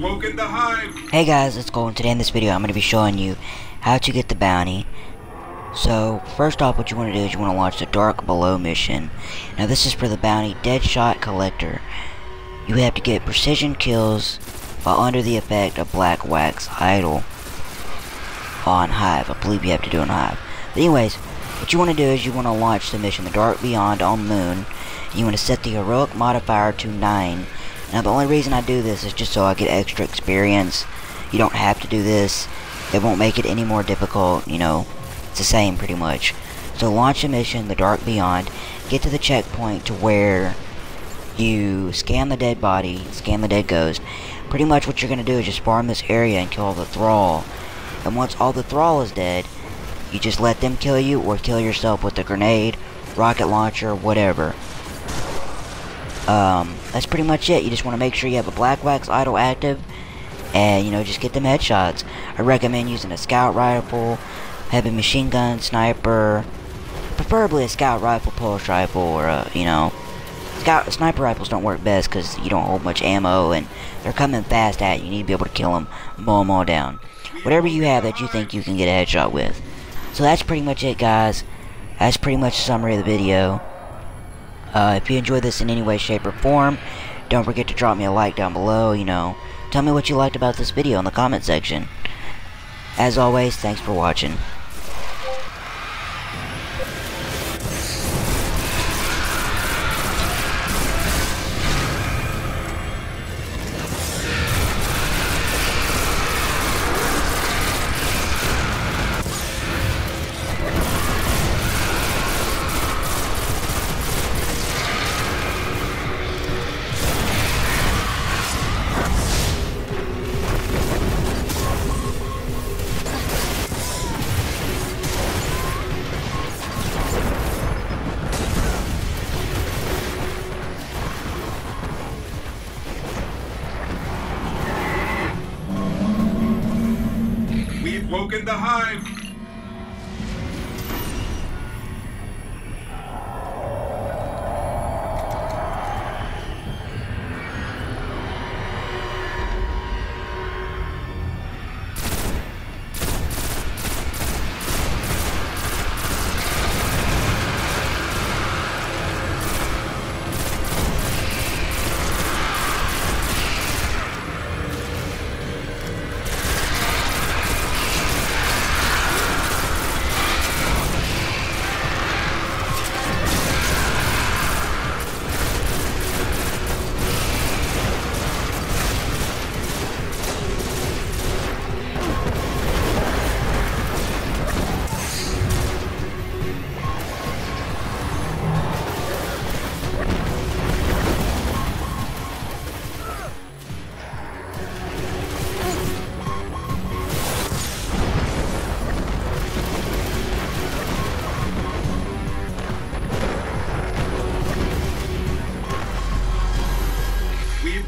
Woken the hive. Hey guys, it's Golden. Today in this video I'm going to be showing you how to get the bounty. So, first off what you want to do is you want to launch the Dark Below mission. Now this is for the bounty Deadshot Collector. You have to get precision kills while under the effect of Black Wax Idol on Hive. I believe you have to do it on Hive. But anyways, what you want to do is you want to launch the mission The Dark Beyond on Moon. You want to set the heroic modifier to 9 now the only reason I do this is just so I get extra experience. You don't have to do this. It won't make it any more difficult, you know. It's the same pretty much. So launch a mission, The Dark Beyond. Get to the checkpoint to where you scan the dead body, scan the dead ghost. Pretty much what you're going to do is just farm this area and kill all the thrall. And once all the thrall is dead, you just let them kill you or kill yourself with a grenade, rocket launcher, whatever um, that's pretty much it. You just want to make sure you have a Black Wax Idol active, and, you know, just get them headshots. I recommend using a Scout Rifle, heavy machine gun, sniper, preferably a Scout Rifle, pulse rifle, or, a, you know, Scout Sniper Rifles don't work best because you don't hold much ammo, and they're coming fast at you. You need to be able to kill them, mow them all down. Whatever you have that you think you can get a headshot with. So that's pretty much it, guys. That's pretty much the summary of the video. Uh, if you enjoyed this in any way, shape, or form, don't forget to drop me a like down below, you know. Tell me what you liked about this video in the comment section. As always, thanks for watching. Woken the hive.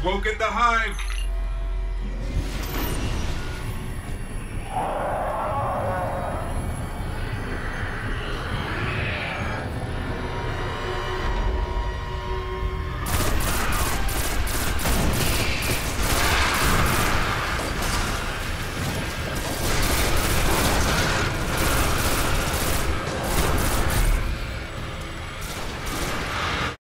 Woken the hive.